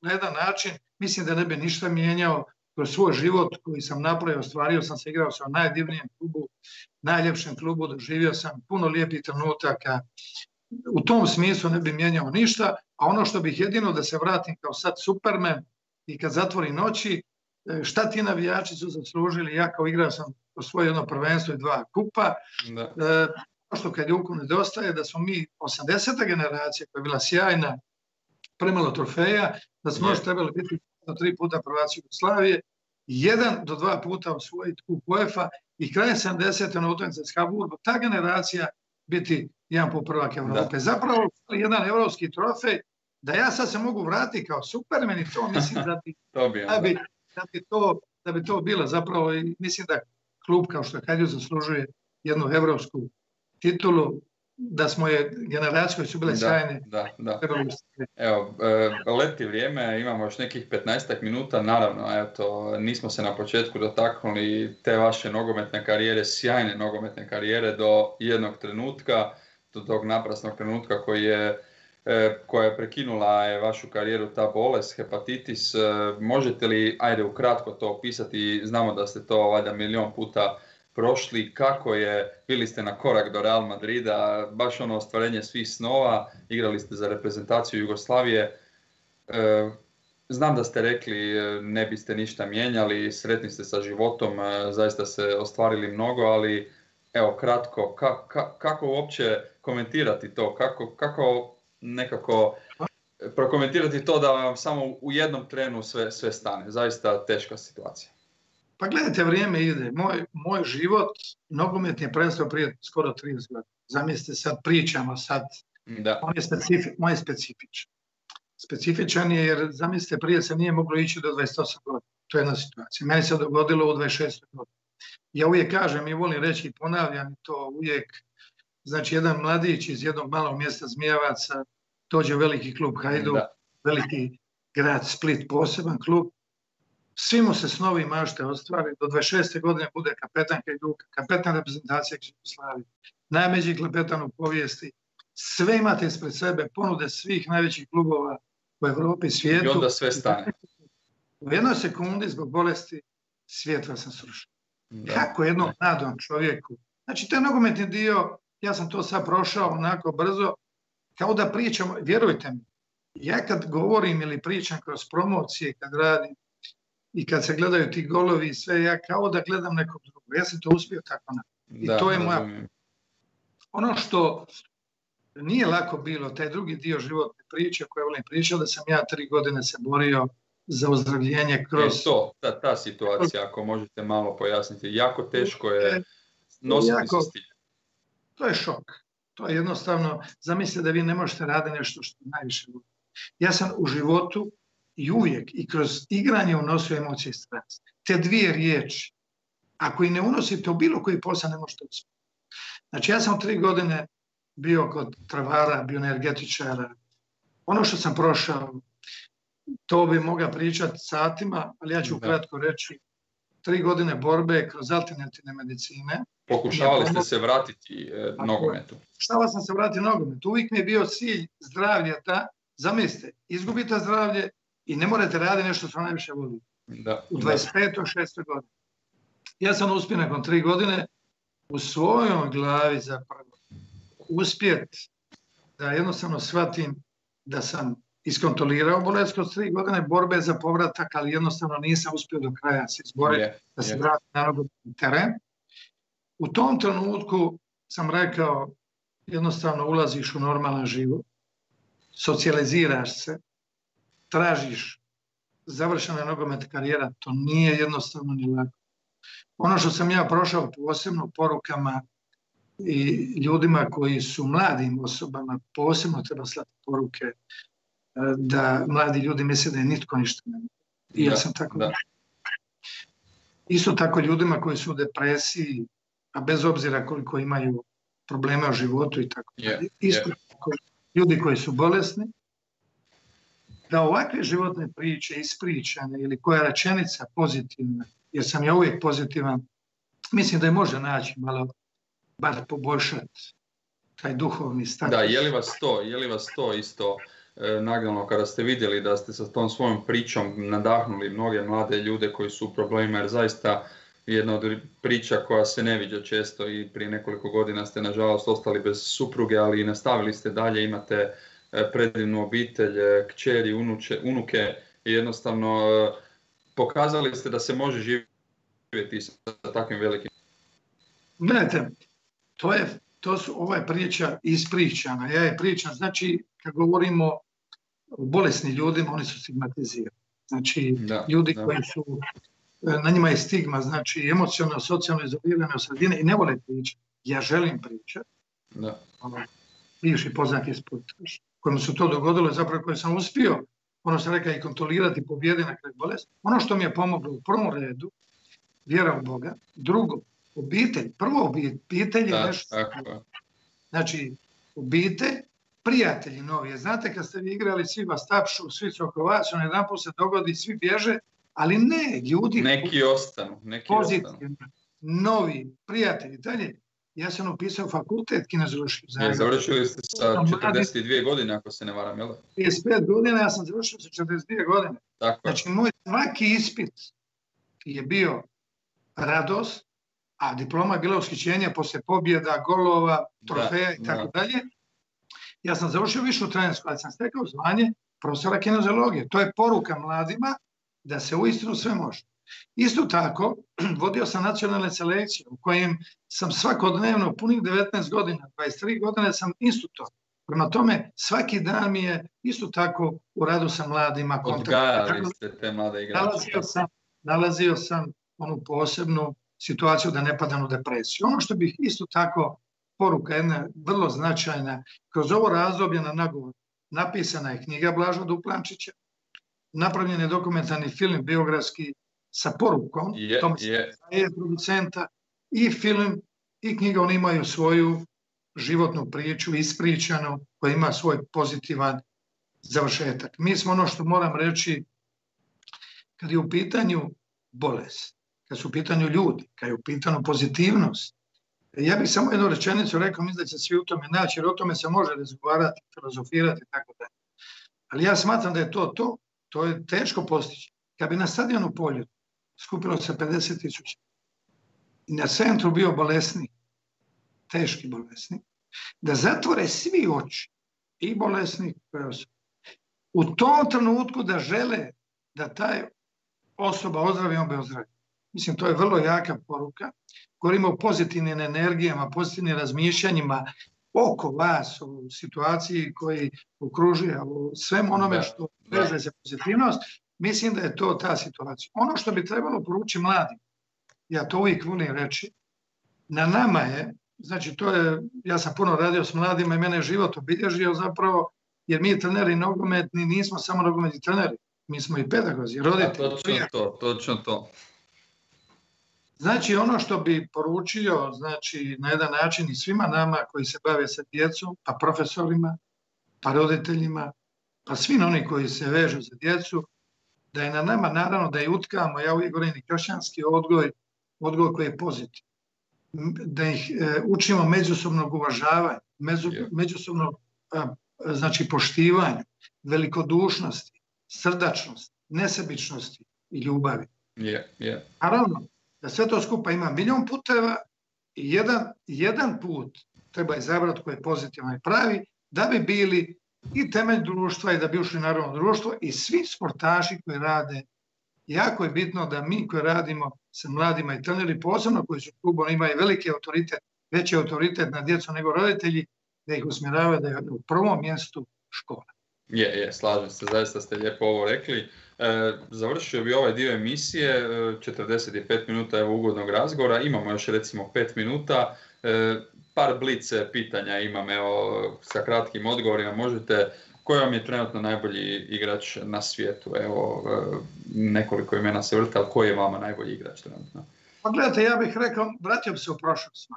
Speaker 2: na jedan način mislim da ne bi ništa mijenjao kroz svoj život koji sam napravio, ostvario sam se, igrao sam u najdivnijem klubu, najljepšem klubu, doživio sam puno lijepih trenutaka. U tom smislu ne bi mijenjao ništa, a ono što bih jedino da se vratim kao sad Superman i kad zatvori noći, e, šta ti navijači su zaslužili, ja kao igrao sam osvojio jedno prvenstvo i dva kupa, da. E, što kad Juku nedostaje, da smo mi 80. generacija koja je bila sjajna, premalo trofeja, da smo još trebali biti do tri puta prvaci Jugoslavije, jedan do dva puta osvojiti kup UEFA i kraj 70. na utakmici s Haburgo, ta generacija biti jedan po prvak Evrope. Zapravo jedan evropski trofej, da ja sad se mogu vratiti kao supermen i to mislim da bi, da bi, da bi, to, da bi to bilo zapravo i mislim da klub kao što je Hajduk zaslužuje jednu evropsku titulu, da smo je generacije koje su bile sjajne.
Speaker 1: Da, da. Evo, e, leti vrijeme, imamo još nekih 15 minuta, naravno, eto, nismo se na početku dotaknuli te vaše nogometne karijere, sjajne nogometne karijere do jednog trenutka, do tog naprasnog trenutka koji je e, koja je prekinula je vašu karijeru ta bolest, hepatitis. E, možete li, ajde ukratko to opisati, znamo da ste to valjda milion puta prošli, kako je, bili ste na korak do Real Madrida, baš ono ostvarenje svih snova, igrali ste za reprezentaciju Jugoslavije. E, znam da ste rekli e, ne biste ništa mijenjali, sretni ste sa životom, e, zaista ste ostvarili mnogo, ali evo kratko, kako uopće komentirati to, kako, kako nekako prokomentirati to da vam samo u jednom trenu sve, sve stane, zaista teška situacija.
Speaker 2: Pa gledajte, vrijeme ide. Moj, moj život, nogomet je prestao prije skoro 30 godina. Zamislite sad pričamo sad. Da. On je, specifi, on je specifičan. Specifičan je jer zamislite prije se nije moglo ići do 28 godina. To je jedna situacija. Meni se dogodilo u 26 godina. Ja uvijek kažem i volim reći i ponavljam to uvijek. Znači jedan mladić iz jednog malog mjesta Zmijavaca dođe u veliki klub Hajdu, veliki grad Split, poseban klub svi mu se snovi i mašte ostvari, do 26. godine bude kapetan Hajduka, kapetan reprezentacije Jugoslavije, najmeđi kapetan u povijesti, sve imate ispred sebe, ponude svih najvećih klubova u Europi i svijetu.
Speaker 1: I onda sve stane.
Speaker 2: U jednoj sekundi zbog bolesti svijet vas sam srušio. Kako jednom mladom čovjeku. Znači, taj nogometni dio, ja sam to sad prošao onako brzo, kao da pričamo, vjerujte mi, ja kad govorim ili pričam kroz promocije, kad radim, i kad se gledaju ti golovi i sve, ja kao da gledam nekog drugog. Ja sam to uspio tako na. I to je moja... Ono što nije lako bilo, taj drugi dio životne priče koje volim pričati, da sam ja tri godine se borio za ozdravljenje kroz...
Speaker 1: E to, ta, ta situacija, ako možete malo pojasniti, jako teško je nositi se s tim.
Speaker 2: To je šok. To je jednostavno, zamislite da vi ne možete raditi nešto što najviše volite. Ja sam u životu i uvijek i kroz igranje unosio emocije i strast. Te dvije riječi, ako i ne unosite u bilo koji posao, ne možete uspjeti. Znači ja sam tri godine bio kod travara, bio energetičara. Ono što sam prošao, to bi mogao pričati satima, ali ja ću kratko reći tri godine borbe kroz alternativne medicine.
Speaker 1: Pokušavali ste se vratiti e, nogometu.
Speaker 2: Pokušavao sam se vratiti nogometu. Uvijek mi je bio cilj zdravlja ta, zamislite, izgubite zdravlje, i ne morate raditi nešto što najviše voli. Da, u 25. 6. godine. Ja sam uspio nakon tri godine u svojoj glavi zapravo uspjet da jednostavno shvatim da sam iskontrolirao bolest kroz tri godine borbe za povratak, ali jednostavno nisam uspio do kraja se izboriti da se vratim na teren. U tom trenutku sam rekao jednostavno ulaziš u normalan život, socijaliziraš se, tražiš završena nogomet karijera, to nije jednostavno ni lako. Ono što sam ja prošao posebno porukama i ljudima koji su mladim osobama posebno treba slati poruke e, da mladi ljudi misle da je nitko ništa ne I ja sam tako. Da. Isto tako ljudima koji su u depresiji, a bez obzira koliko imaju problema u životu i tako. Yeah, Isto tako ljudi koji su bolesni, da ovakve životne priče ispričane ili koja rečenica pozitivna, jer sam ja uvijek pozitivan, mislim da je može naći malo bar poboljšati taj duhovni status.
Speaker 1: Da, je li vas to, je li vas to isto e, kada ste vidjeli da ste sa tom svojom pričom nadahnuli mnoge mlade ljude koji su u problemima, jer zaista jedna od priča koja se ne viđa često i prije nekoliko godina ste nažalost ostali bez supruge, ali i nastavili ste dalje, imate predivnu obitelj, e, kćeri, unuče, unuke i jednostavno e, pokazali ste da se može živjeti sa takvim velikim.
Speaker 2: Gledajte, to je, to su, ova je priča ispričana, ja je pričam, znači kad govorimo o bolesnim ljudima, oni su stigmatizirani. Znači, da, ljudi da. koji su na njima je stigma, znači emocionalno, socijalno izolirane u sredine i ne vole pričati. Ja želim pričati. Da. Ono, bivši poznat je sportaš, kojem se to dogodilo, zapravo koji sam uspio, ono se reka i kontrolirati pobjede na kraj bolest. Ono što mi je pomoglo u prvom redu, vjera u Boga. Drugo, obitelj. Prvo obitelj je nešto. Znači, obitelj, prijatelji novi. Znate kad ste vi igrali, svi vas tapšu, svi su oko vas, on jedan se dogodi, svi bježe, ali ne, ljudi...
Speaker 1: Neki ostanu, neki
Speaker 2: pozitivni, novi, prijatelji, dalje. Ja sam upisao fakultet kineziološki
Speaker 1: zajedno. Završili ste sa 42 godine, ako se ne varam, jel?
Speaker 2: 55 godina, ja sam završio sa 42 godine. Tako. Znači, moj svaki ispit je bio radost, a diploma je bila ushićenja posle pobjeda, golova, trofeja i tako dalje. Ja sam završio višu trenersku, ali sam stekao zvanje profesora kineziologije. To je poruka mladima da se uistinu sve može. Isto tako, vodio sam nacionalne selekcije u kojim sam svakodnevno, punih 19 godina, 23 godine sam instruktor. Prema tome, svaki dan mi je isto tako u radu sa mladima.
Speaker 1: Odgajali ste te mlade igrače.
Speaker 2: Nalazio sam, nalazio sam onu posebnu situaciju da ne padam u depresiju. Ono što bih isto tako, poruka jedna vrlo značajna, kroz ovo razdoblje na nagovor, napisana je knjiga Blaža Duplančića, napravljen je dokumentarni film biografski sa porukom
Speaker 1: yeah, tom yeah.
Speaker 2: je producenta i film i knjiga, oni imaju svoju životnu priču ispričanu koja ima svoj pozitivan završetak. Mi smo ono što moram reći kad je u pitanju bolest, kad su u pitanju ljudi, kad je u pitanju pozitivnost, ja bih samo jednu rečenicu rekao, mislim da će svi u tome naći, jer o tome se može razgovarati, filozofirati i tako dalje. Ali ja smatram da je to to to je teško postići. Kad bi na stadionu polju skupilo se 50 tisuća i na centru bio bolesni, teški bolesni, da zatvore svi oči i bolesni u tom trenutku da žele da taj osoba ozdravi, on bi ozdravi. Mislim, to je vrlo jaka poruka. Govorimo o pozitivnim energijama, pozitivnim razmišljanjima, oko vas u situaciji koji okružuje, u svem onome što veže za pozitivnost, mislim da je to ta situacija. Ono što bi trebalo poručiti mladim, ja to uvijek volim reći, na nama je, znači to je, ja sam puno radio s mladima i mene je život obilježio zapravo, jer mi treneri nogometni nismo samo nogometni treneri, mi smo i pedagozi, roditelji.
Speaker 1: točno to, točno to.
Speaker 2: Znači ono što bi poručio znači, na jedan način i svima nama koji se bave sa djecom, pa profesorima, pa roditeljima, pa svim oni koji se vežu za djecu, da je na nama naravno da je utkamo, ja uvijek govorim i kršćanski odgoj, odgoj koji je pozitivan. Da ih e, učimo međusobnog uvažavanja, među, međusobnog a, znači poštivanja, velikodušnosti, srdačnosti, nesebičnosti i ljubavi.
Speaker 1: Yeah, yeah.
Speaker 2: Naravno, da sve to skupa ima milion puteva i jedan, jedan put treba izabrati koji je pozitivan i pravi da bi bili i temelj društva i da bi ušli naravno društvo i svi sportaši koji rade. Jako je bitno da mi koji radimo sa mladima i treneri, posebno koji su klubu, imaju veliki autoritet, veći autoritet na djecu nego roditelji, da ih usmjeravaju da je u prvom mjestu škola.
Speaker 1: Je, je, slažem se, zaista ste lijepo ovo rekli. E, završio bi ovaj dio emisije, 45 e, minuta evo ugodnog razgovora, imamo još recimo 5 minuta. E, par blice pitanja imam, evo, sa kratkim odgovorima. Možete, koji vam je trenutno najbolji igrač na svijetu? Evo, e, nekoliko imena se vrta, ali koji je vama najbolji igrač trenutno?
Speaker 2: Pa gledajte, ja bih rekao, vratio bi se u prošlost.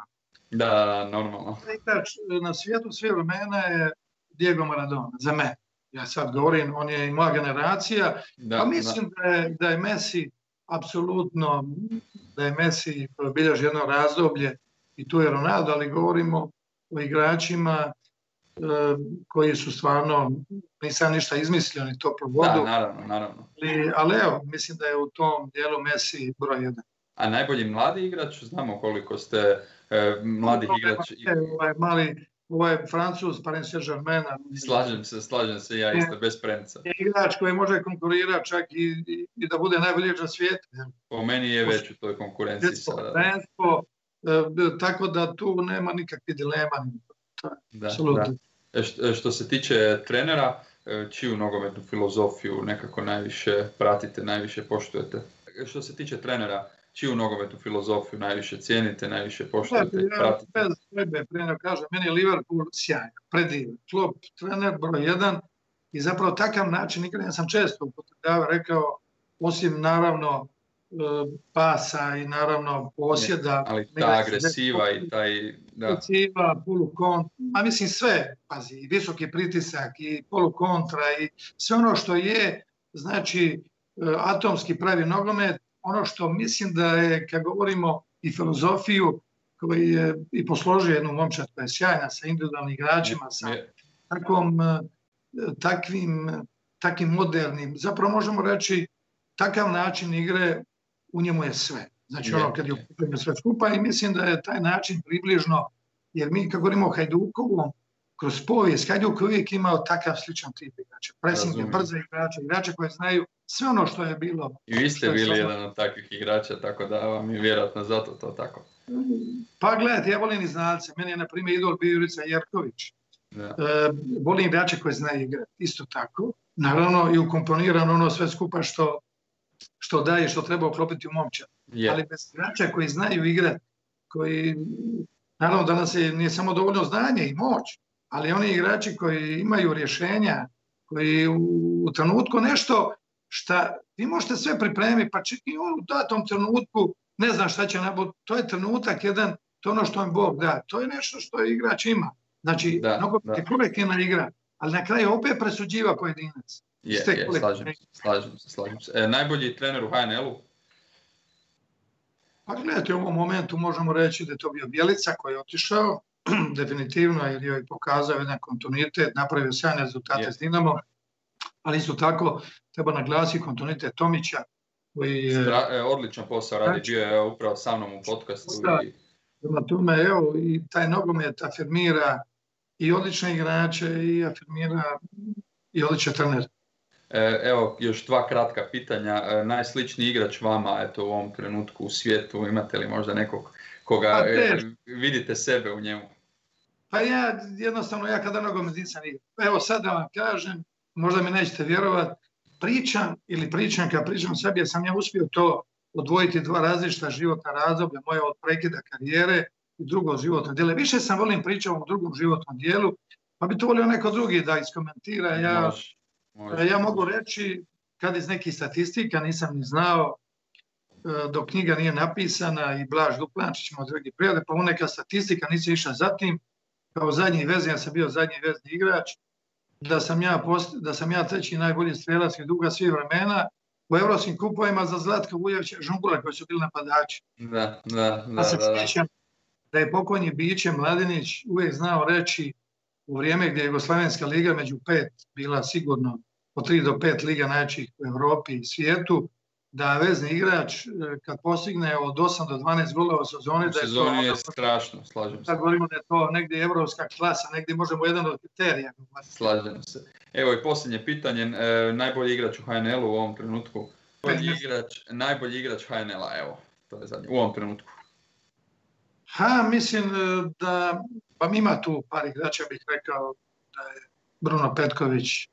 Speaker 1: Da, normalno.
Speaker 2: Igrač na svijetu sve vremena je Diego Maradona, za mene. Ja sad govorim, on je i moja generacija, da, pa mislim da. je, da je Messi apsolutno, da je Messi bilježi jedno razdoblje i tu je Ronaldo, ali govorimo o igračima e, koji su stvarno, nisam ništa izmislio ni to vodu.
Speaker 1: Da, naravno, naravno.
Speaker 2: Ali, ali evo, mislim da je u tom dijelu Messi broj jedan.
Speaker 1: A najbolji mladi igrač, znamo koliko ste e, mladih igrača.
Speaker 2: Ovaj mali ovaj Francuz, Paris Saint-Germain.
Speaker 1: Slažem se, slažem se, ja isto, bez premca.
Speaker 2: Je igrač koji može konkurirati čak i, i, i da bude najbolji na svijetu.
Speaker 1: Po meni je već u toj konkurenciji sada.
Speaker 2: Prvenstvo, tako da tu nema nikakve dilema.
Speaker 1: Da, da. E, e, što se tiče trenera, čiju nogometnu filozofiju nekako najviše pratite, najviše poštujete? Što se tiče trenera, čiju nogometnu filozofiju najviše cijenite, najviše poštujete, ja, pratite?
Speaker 2: Bez sebe, prije kažem, meni je Liverpool sjajan, predivan, klop, trener broj jedan i zapravo takav način igranja sam često upotrebljava, rekao, osim naravno e, pasa i naravno posjeda.
Speaker 1: ali ta agresiva i taj...
Speaker 2: Da. Agresiva, polukont, a mislim sve, pazi, i visoki pritisak i polukontra i sve ono što je, znači, e, atomski pravi nogomet, ono što mislim da je, kad govorimo i filozofiju, koji je i posložio jednu momčad koja je sjajna sa individualnim igračima, sa takvom, e, takvim, takvim modernim, zapravo možemo reći takav način igre u njemu je sve. Znači ono kad je u sve skupa i mislim da je taj način približno, jer mi kad govorimo o Hajdukovom, kroz povijest, Hajduk uvijek imao takav sličan tip igrača. Pressing je brze igrače, igrače koje znaju sve ono što je bilo.
Speaker 1: I vi ste bili jedan od takvih igrača, tako da vam je vjerojatno zato to tako.
Speaker 2: Pa gledajte, ja volim i znalce. Meni je, na primjer, idol bio Jurica Jerković. Da. E, volim igrače koje znaju igrati, isto tako. Naravno i ukomponirano ono sve skupa što, što daje, što treba uklopiti u momčad. Yeah. Ali bez igrača koji znaju igrati, koji, naravno danas je, nije samo dovoljno znanje i moć, ali oni igrači koji imaju rješenja, koji u, u trenutku nešto šta vi možete sve pripremiti, pa čak i u datom trenutku ne znam šta će nabuti. To je trenutak jedan, to je ono što im Bog da. To je nešto što igrač ima. Znači, da, mnogo je kolektivna igra, ali na kraju opet presuđiva pojedinac.
Speaker 1: Je, je, slažem se, slažem se, slažem se. E, najbolji trener u HNL-u?
Speaker 2: Pa gledajte, u ovom momentu možemo reći da je to bio Bjelica koji je otišao, definitivno, jer je pokazao jedan kontinuitet, napravio sjajne rezultate s Dinamo, ali isto tako treba naglasiti kontinuitet Tomića, koji je...
Speaker 1: Stra, e, odličan posao radi, bio je upravo sa mnom u podcastu. I...
Speaker 2: Prema tome, evo, i taj nogomet afirmira i odlične igrače i afirmira i odličan trener.
Speaker 1: E, evo, još dva kratka pitanja. E, najsličniji igrač vama eto, u ovom trenutku u svijetu, imate li možda nekog koga e, vidite sebe u njemu?
Speaker 2: Pa ja, jednostavno, ja kada nogomet nisam. Evo sad da vam kažem, možda mi nećete vjerovati, pričam ili pričam kad pričam sebi, jer sam ja uspio to odvojiti dva različita životna razdoblja, moja od prekida karijere i drugog životnog dijela. Više sam volim pričati o drugom životnom dijelu, pa bi to volio neko drugi da iskomentira. Ja, može, može. ja mogu reći, kad iz nekih statistika nisam ni znao, e, dok knjiga nije napisana i Blaž Duplančić, moj drugi prijatelj, pa u neka statistika nisam išao zatim, kao zadnji vezni, ja sam bio zadnji vezni igrač, da sam ja, post, da sam ja treći najbolji strelac duga svih vremena u evropskim kupovima za Zlatka Vujevića Žungula koji su bili napadači.
Speaker 1: Da, da, da.
Speaker 2: Pa se da, da. da je pokojni Biće Mladinić uvijek znao reći u vrijeme gdje je Jugoslavenska liga među pet bila sigurno od 3 do 5 liga najjačih u Evropi i svijetu, da vezni igrač e, kad postigne od 8 do 12 golova u sezoni,
Speaker 1: da je sezoni to... je strašno, slažem
Speaker 2: se. Da govorimo da je to negdje evropska klasa, negdje možemo jedan od kriterija.
Speaker 1: Slažem se. Evo i posljednje pitanje, e, najbolji igrač u HNL-u u ovom trenutku. Najbolji igrač, najbolji igrač HNL-a, evo, to je zadnje, u ovom trenutku.
Speaker 2: Ha, mislim e, da, pa ima tu par igrača, bih rekao da je Bruno Petković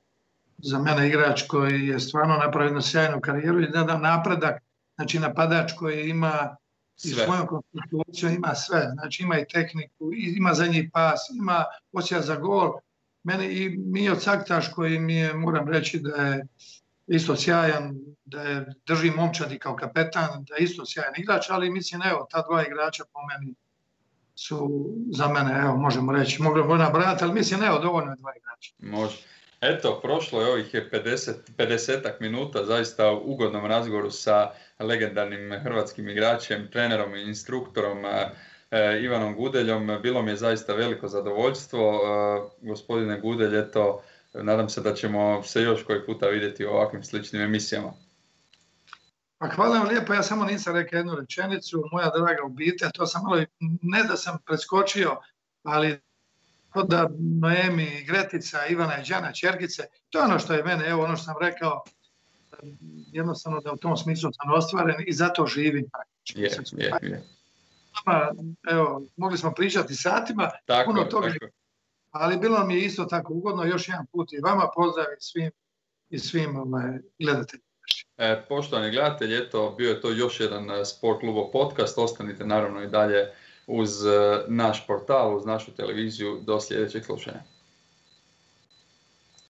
Speaker 2: za mene igrač koji je stvarno napravio jednu sjajnu karijeru i jedan napredak, znači napadač koji ima i svojom konstitucijom ima sve. Znači ima i tehniku, ima zadnji pas, ima osjećaj za gol. Meni i Mio Caktaš koji mi je, moram reći da je isto sjajan, da je drži momčadi kao kapetan, da je isto sjajan igrač, ali mislim evo, ta dva igrača po meni su za mene, evo, možemo reći, mogli nabrajati, ali mislim evo, dovoljno je dva igrača.
Speaker 1: Može. Eto, prošlo je ovih 50, 50 minuta zaista u ugodnom razgovoru sa legendarnim hrvatskim igračem, trenerom i instruktorom e, e, Ivanom Gudeljom. Bilo mi je zaista veliko zadovoljstvo. E, gospodine Gudelj, eto, nadam se da ćemo se još koji puta vidjeti u ovakvim sličnim emisijama.
Speaker 2: Pa hvala vam lijepo, ja samo nisam rekao jednu rečenicu, moja draga obitelj, to sam malo, ne da sam preskočio, ali da Noemi, Gretica, Ivana i Đana, Čergice, to je ono što je mene, evo ono što sam rekao, jednostavno da u tom smislu sam ostvaren i zato živim.
Speaker 1: Je, je, je.
Speaker 2: Evo, mogli smo pričati satima,
Speaker 1: tako, puno toga, tako.
Speaker 2: ali bilo mi je isto tako ugodno, još jedan put i vama pozdrav i svim, i svim ovaj, gledateljima.
Speaker 1: E, poštovani gledatelji, eto, bio je to još jedan e, Sport Klubo podcast, ostanite naravno i dalje uz e, naš portal, uz našu televiziju do sljedećeg slušanja.